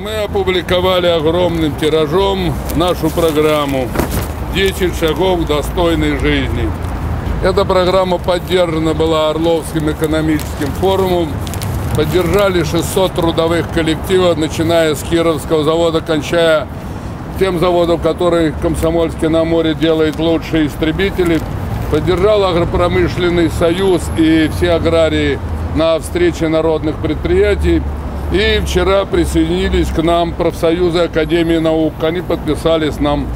Мы опубликовали огромным тиражом нашу программу «10 шагов к достойной жизни». Эта программа поддержана была Орловским экономическим форумом. Поддержали 600 трудовых коллективов, начиная с Кировского завода, кончая тем заводом, который Комсомольский на море делает лучшие истребители. Поддержал агропромышленный союз и все аграрии на встрече народных предприятий. И вчера присоединились к нам профсоюзы Академии наук. Они подписали с, нам,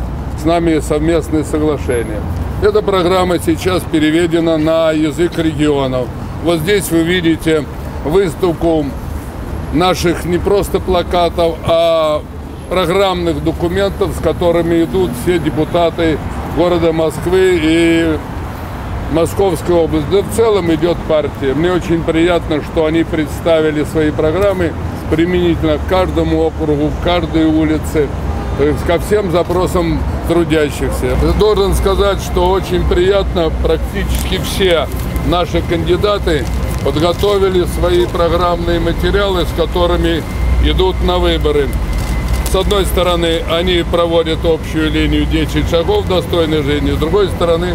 с нами совместные соглашения. Эта программа сейчас переведена на язык регионов. Вот здесь вы видите выставку наших не просто плакатов, а программных документов, с которыми идут все депутаты города Москвы и Московской области. Да в целом идет партия. Мне очень приятно, что они представили свои программы применительно к каждому округу, к каждой улице, есть ко всем запросам трудящихся. Должен сказать, что очень приятно, практически все наши кандидаты подготовили свои программные материалы, с которыми идут на выборы. С одной стороны, они проводят общую линию 10 шагов достойной жизни, с другой стороны,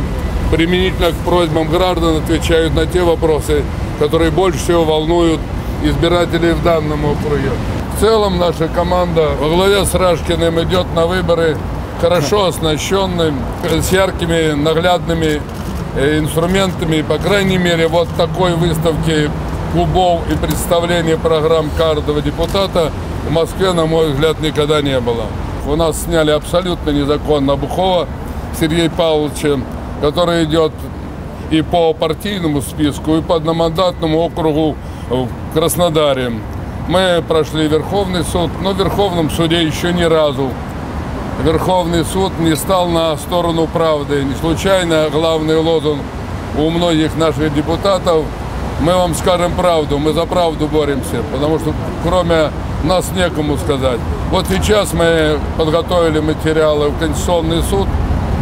применительно к просьбам граждан отвечают на те вопросы, которые больше всего волнуют избирателей в данном округе. В целом наша команда во главе с Рашкиным идет на выборы хорошо оснащенным, с яркими наглядными э, инструментами. По крайней мере, вот такой выставки клубов и представления программ каждого депутата в Москве, на мой взгляд, никогда не было. У нас сняли абсолютно незаконно Бухова Сергея Павловича который идет и по партийному списку, и по одномандатному округу в Краснодаре. Мы прошли Верховный суд, но в Верховном суде еще ни разу Верховный суд не стал на сторону правды. Не случайно главный лозунг у многих наших депутатов мы вам скажем правду, мы за правду боремся, потому что кроме нас некому сказать. Вот сейчас мы подготовили материалы в Конституционный суд,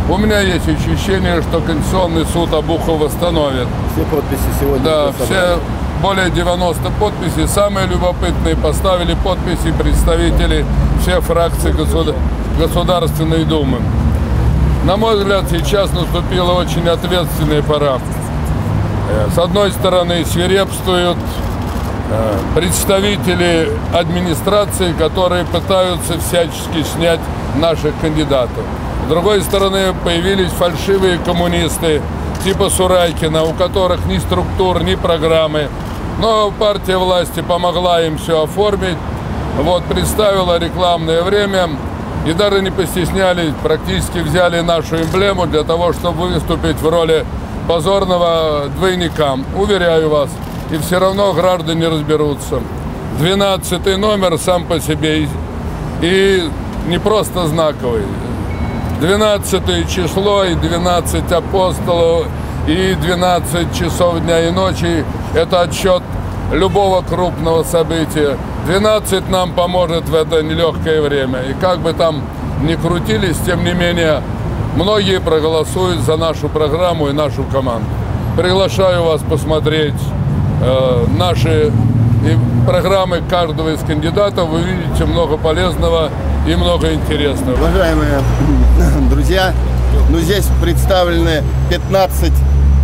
у меня есть ощущение, что Конституционный суд Обухов восстановит. Все подписи сегодня Да, все более 90 подписей. Самые любопытные поставили подписи представители всех фракций государ... Государственной Думы. На мой взгляд, сейчас наступила очень ответственная пора. Э, с одной стороны, свирепствуют э, представители администрации, которые пытаются всячески снять наших кандидатов. С другой стороны, появились фальшивые коммунисты типа Сурайкина, у которых ни структур, ни программы. Но партия власти помогла им все оформить, вот, представила рекламное время и даже не постеснялись, практически взяли нашу эмблему для того, чтобы выступить в роли позорного двойника. Уверяю вас, и все равно граждане разберутся. Двенадцатый номер сам по себе и не просто знаковый. 12 число и 12 апостолов и 12 часов дня и ночи – это отчет любого крупного события. 12 нам поможет в это нелегкое время. И как бы там ни крутились, тем не менее, многие проголосуют за нашу программу и нашу команду. Приглашаю вас посмотреть э, наши программы каждого из кандидатов. Вы видите много полезного и много интересного. Уважаемые друзья, ну здесь представлены 15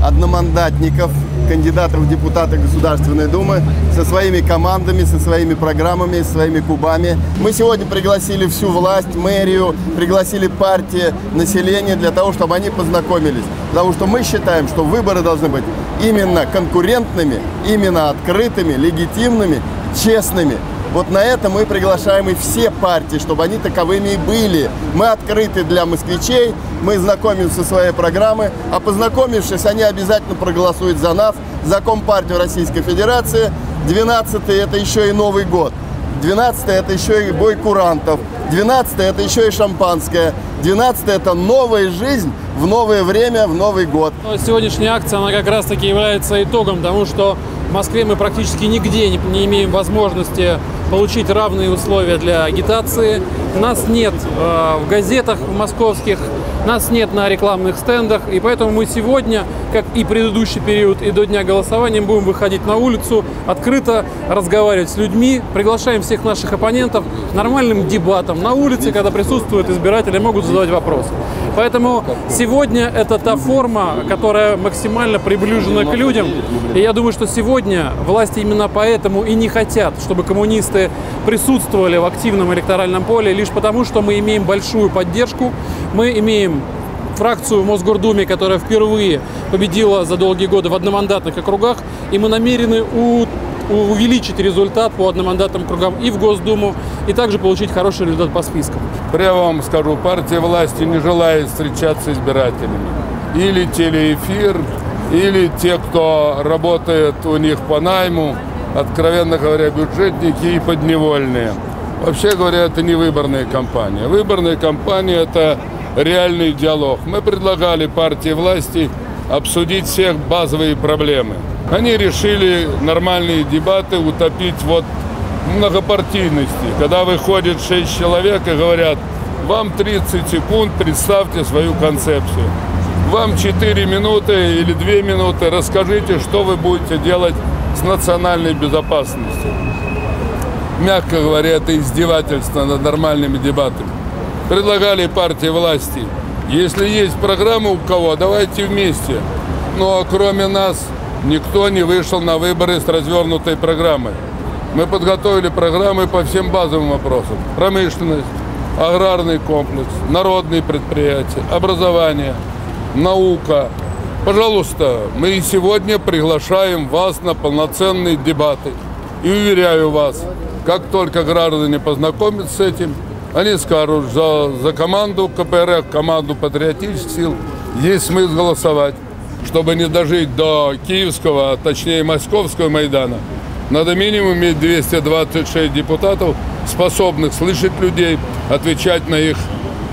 одномандатников, кандидатов в депутаты Государственной Думы со своими командами, со своими программами, со своими кубами. Мы сегодня пригласили всю власть, мэрию, пригласили партии, население для того, чтобы они познакомились. Потому что мы считаем, что выборы должны быть именно конкурентными, именно открытыми, легитимными, честными. Вот на это мы приглашаем и все партии, чтобы они таковыми и были. Мы открыты для москвичей, мы знакомимся со своей программой, а познакомившись, они обязательно проголосуют за нас, за Компартию Российской Федерации. 12 это еще и Новый год. 12 это еще и бой курантов. 12 это еще и шампанское. 12 это новая жизнь в новое время, в Новый год. Сегодняшняя акция, она как раз таки является итогом тому, что в Москве мы практически нигде не, не имеем возможности получить равные условия для агитации. Нас нет э, в газетах московских, нас нет на рекламных стендах, и поэтому мы сегодня, как и предыдущий период, и до дня голосования, будем выходить на улицу, открыто разговаривать с людьми, приглашаем всех наших оппонентов нормальным дебатом на улице, когда присутствуют избиратели, могут задавать вопросы. Поэтому сегодня это та форма, которая максимально приближена к людям. И я думаю, что сегодня власти именно поэтому и не хотят, чтобы коммунисты присутствовали в активном электоральном поле, лишь потому, что мы имеем большую поддержку, мы имеем фракцию в Мосгордуме, которая впервые победила за долгие годы в одномандатных округах, и мы намерены у увеличить результат по одномандатным кругам и в Госдуму, и также получить хороший результат по спискам. Прямо вам скажу, партия власти не желает встречаться с избирателями. Или телеэфир, или те, кто работает у них по найму, откровенно говоря, бюджетники и подневольные. Вообще говоря, это не выборная кампания. Выборная кампания – это реальный диалог. Мы предлагали партии власти обсудить всех базовые проблемы – они решили нормальные дебаты утопить вот многопартийности. Когда выходит 6 человек и говорят, вам 30 секунд, представьте свою концепцию. Вам 4 минуты или 2 минуты, расскажите, что вы будете делать с национальной безопасностью. Мягко говоря, это издевательство над нормальными дебатами. Предлагали партии власти, если есть программа у кого, давайте вместе. Но ну, а кроме нас никто не вышел на выборы с развернутой программой. Мы подготовили программы по всем базовым вопросам. Промышленность, аграрный комплекс, народные предприятия, образование, наука. Пожалуйста, мы сегодня приглашаем вас на полноценные дебаты. И уверяю вас, как только граждане познакомятся с этим, они скажут, за, за команду КПРФ, команду патриотических сил, есть смысл голосовать чтобы не дожить до Киевского, а точнее Московского Майдана, надо минимум иметь 226 депутатов, способных слышать людей, отвечать на их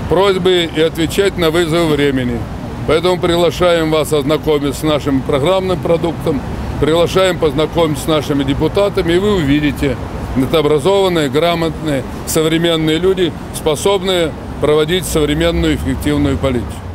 просьбы и отвечать на вызовы времени. Поэтому приглашаем вас ознакомиться с нашим программным продуктом, приглашаем познакомиться с нашими депутатами, и вы увидите, это образованные, грамотные, современные люди, способные проводить современную эффективную политику.